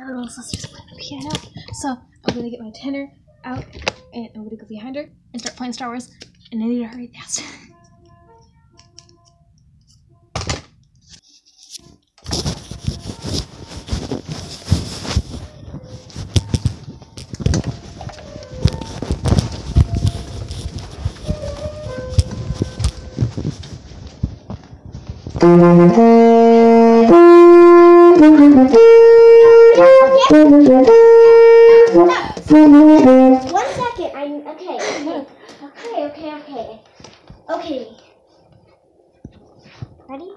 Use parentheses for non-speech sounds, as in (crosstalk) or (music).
Our little sister's playing the piano. So I'm gonna get my tenor out and I'm gonna go behind her and start playing Star Wars. And I need to hurry fast. (laughs) One second. I'm okay. Okay. Okay. Okay. Okay. Ready?